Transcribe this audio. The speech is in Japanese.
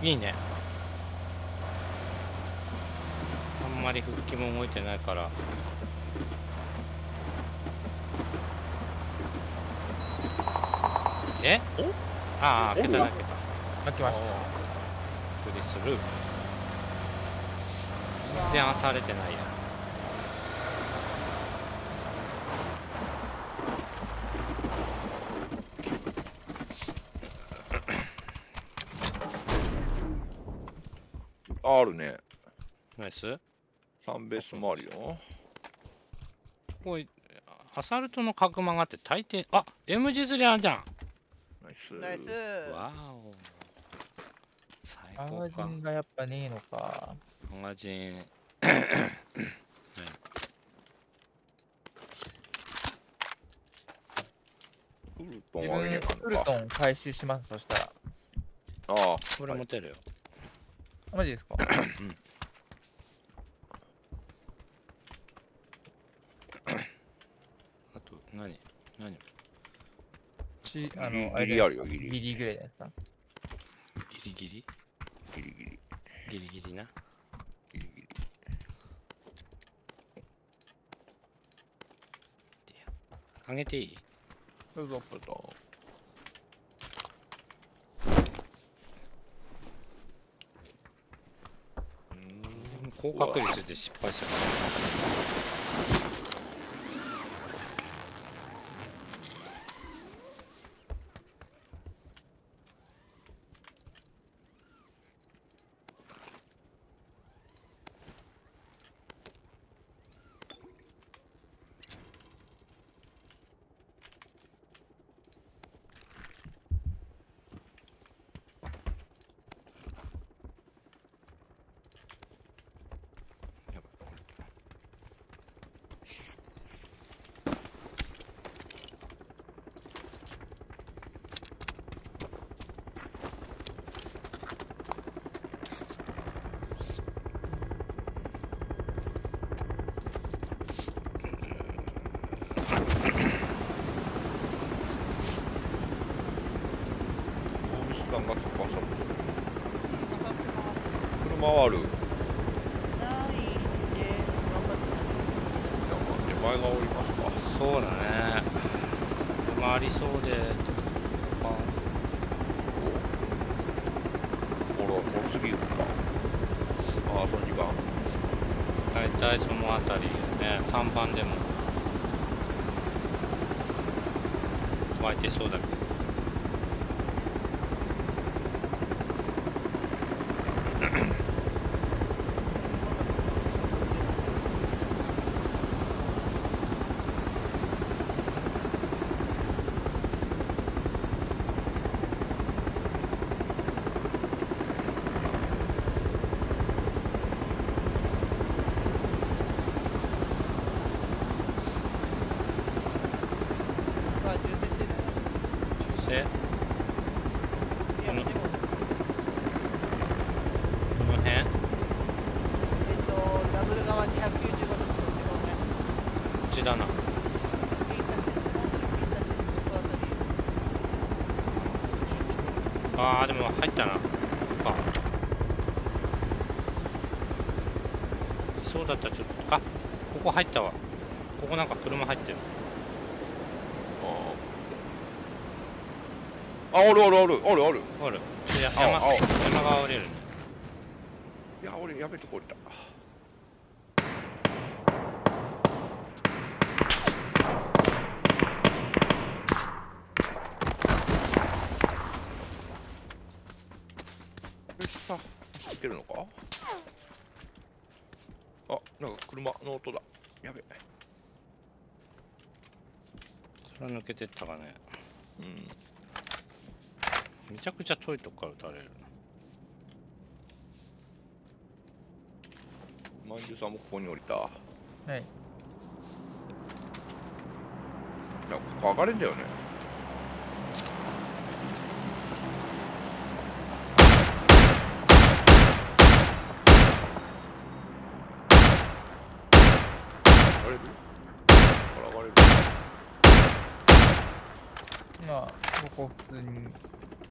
いいね。あんまり復帰も動いてないから。え？お？ああ開けたお開けた開きました。クリスルー全然漁れてないやあるね。ナイス3ベースもあるよ。おいアサルトの角間があって大抵あ M 字釣りあんじゃんナイス。ナイスわーお最マガ高かジンがやっぱねえのか。マガジンフルトン自あげねえ分、フルかトン回収します、そしたら。ああ、これ持てるよあマジですか？あと何何？ちあギリの、あれギリあるよギリギリぐらいじゃないですか？ギリギリ？ギリギリ。ギリギリな？ギリギリ。あげていい？どうぞ。どうぞうーん高確率で失敗した大石さんが突破さかかってます車ある。ないで頑張って手前が降りますか。そうだね車ありそうであおろ、おろすぎるか。ああ、その2番。大体その辺りね3番でも湧いてそうだけどまあ重生してない中性いやでもこの辺？えっとダブル側295度のそっちのね。こっちああーでも入ったな。あ。そうだったらちょっとあここ入ったわ。ここなんか車入ってるああ。あ、おるおるおる、おるおる。おる山あ山が降りるねいや、俺、やべえとこ降りた。これさ、走ってるのか？あ、なんか車の音だ。やべえ。それは抜けてったかねうん。めちゃくちゃ遠いとこから撃たれるまんじゅうさんもここに降りた。いはい。や、ここ上がれんだよね。上がれる？上がれるまあ、ここ普通に